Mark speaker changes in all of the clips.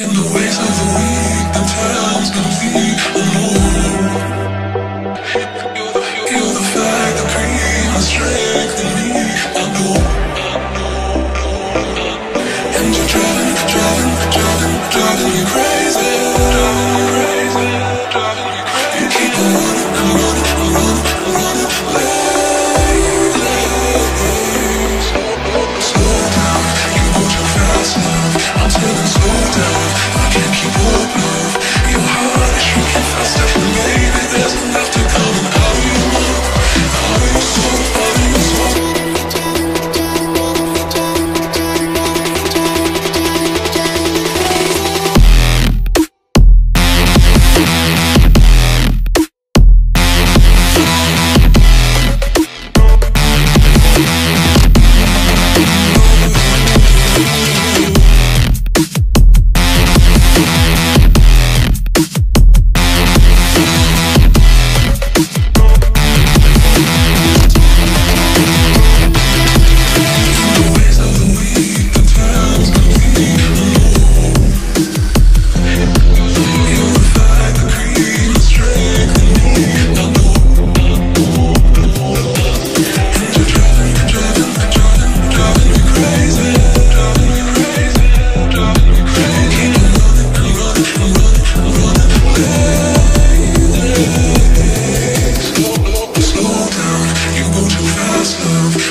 Speaker 1: In the ways of the weak, the terms can be alone.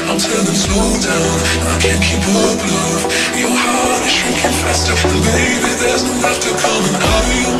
Speaker 1: I'm telling slow down, I can't keep up, love. Your heart is shrinking faster. Baby, there's no after coming out of you